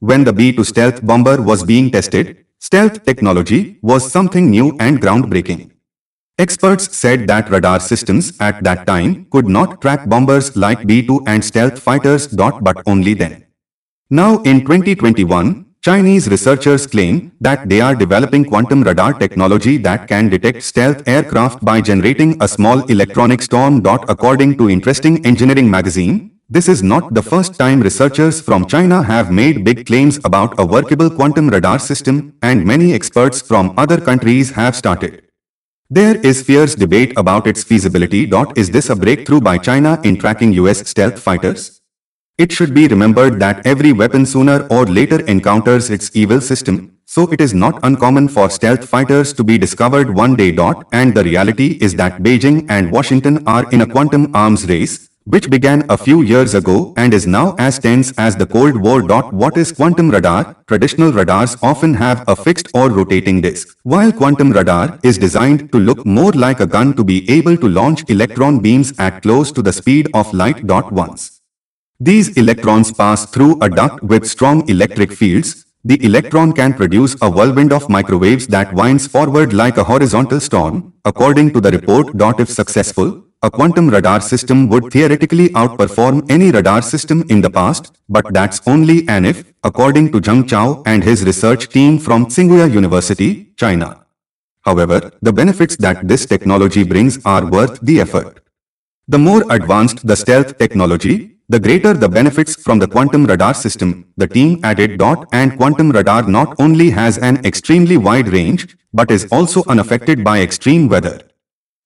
When the B-2 stealth bomber was being tested, stealth technology was something new and groundbreaking. Experts said that radar systems at that time could not track bombers like B-2 and stealth fighters. But only then. Now in 2021, Chinese researchers claim that they are developing quantum radar technology that can detect stealth aircraft by generating a small electronic storm. According to Interesting Engineering magazine, this is not the first time researchers from China have made big claims about a workable quantum radar system and many experts from other countries have started. There is fierce debate about its feasibility. Is this a breakthrough by China in tracking US stealth fighters? It should be remembered that every weapon sooner or later encounters its evil system, so it is not uncommon for stealth fighters to be discovered one day. And the reality is that Beijing and Washington are in a quantum arms race, which began a few years ago and is now as tense as the Cold War. What is quantum radar? Traditional radars often have a fixed or rotating disk, while quantum radar is designed to look more like a gun to be able to launch electron beams at close to the speed of light. Once these electrons pass through a duct with strong electric fields, the electron can produce a whirlwind of microwaves that winds forward like a horizontal storm, according to the report. If successful, a quantum radar system would theoretically outperform any radar system in the past, but that's only an if, according to Zheng Chao and his research team from Tsinghua University, China. However, the benefits that this technology brings are worth the effort. The more advanced the stealth technology, the greater the benefits from the quantum radar system, the team added. And quantum radar not only has an extremely wide range, but is also unaffected by extreme weather.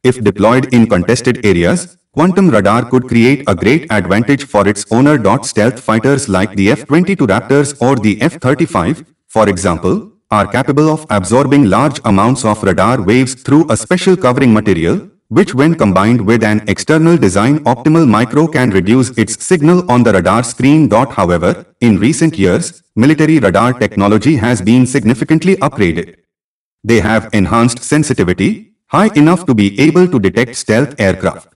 If deployed in contested areas, quantum radar could create a great advantage for its owner. Stealth fighters like the F-22 Raptors or the F-35, for example, are capable of absorbing large amounts of radar waves through a special covering material, which when combined with an external design optimal micro can reduce its signal on the radar screen. However, in recent years, military radar technology has been significantly upgraded. They have enhanced sensitivity, high enough to be able to detect stealth aircraft.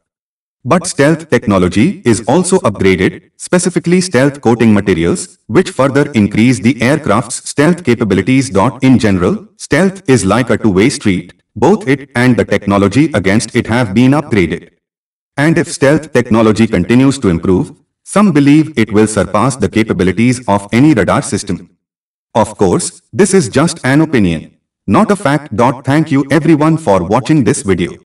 But stealth technology is also upgraded, specifically stealth coating materials, which further increase the aircraft's stealth capabilities. In general, stealth is like a two-way street, both it and the technology against it have been upgraded. And if stealth technology continues to improve, some believe it will surpass the capabilities of any radar system. Of course, this is just an opinion. Not a fact. Thank you everyone for watching this video.